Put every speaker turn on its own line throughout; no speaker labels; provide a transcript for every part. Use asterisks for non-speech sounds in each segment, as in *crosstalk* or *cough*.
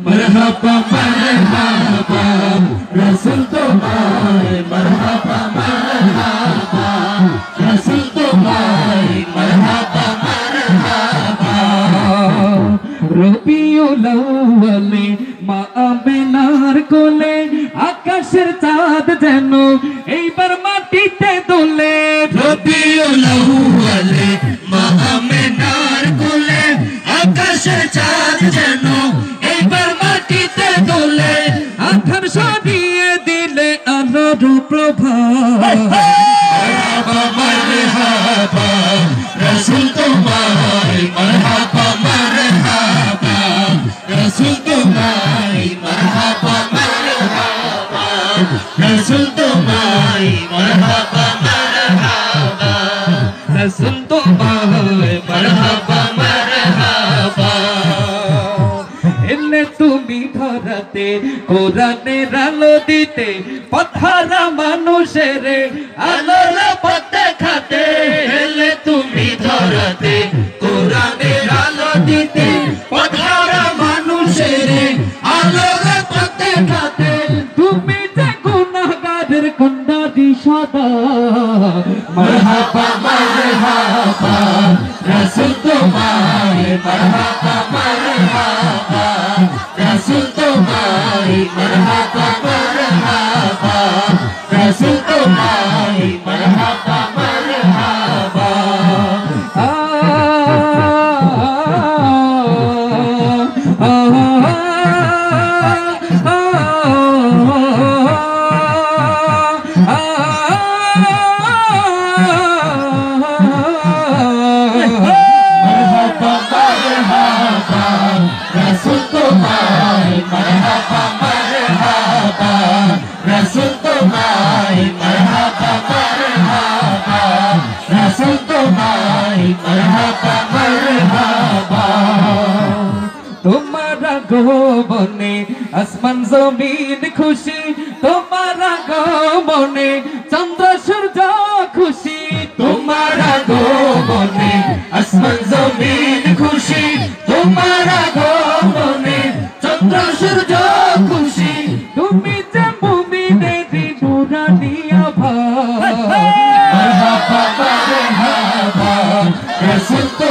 मरहबा मरहबा रसूल तुम्हारे मरहबा मरहबा रसूल तुम्हारे मरहबा मरहबा
রবিউল আউয়ালে মা আমেনার কোলে আকাশের চাঁদ যেন এইবার মাটিতে দোলে
রবিউল আউয়ালে মা আমেনার কোলে আকাশের চাঁদ যেন দিয়ে দিলে
আলোর
প্রভাব। রসুল তোমার মরহাবা মরহাবা। রসুল তোমার মরহাবা মরহাবা। রসুল তোমার মরহাবা মরহাবা।
রসুল
তোমার
এলে তুমি ধরাতে কোরআনের আলো দিতে পথারা মানুষের
আলোর পথ দেখাতে এলে তুমি ধরাতে কোরআনের আলো দিতে পথারা মানুষের আলোর পথ দেখাতে
তুমি যে গুনাহগারের কন্ডারি সদা
মরহাবা মরহাবা রসুল তোমারে মরহাবা।
مرحبا *laughs* ভুবনে আসমান জমিন খুশি তোমার আগমনে চন্দ্র সূর্য খুশি
তোমার আগমনে আসমান জমিন খুশি তোমার আগমনে চন্দ্র সূর্য খুশি।
তুমি যে মুমিনের নুরানিয়া ভাই
রসুল তো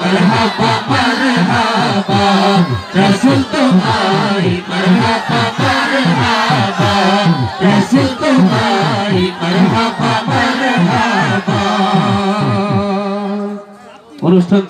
मरहबा मरहबा रसूल तुम्हारे मरहबा मरहबा रसूल तुम्हारे मरहबा मरहबा
অনুষ্ঠান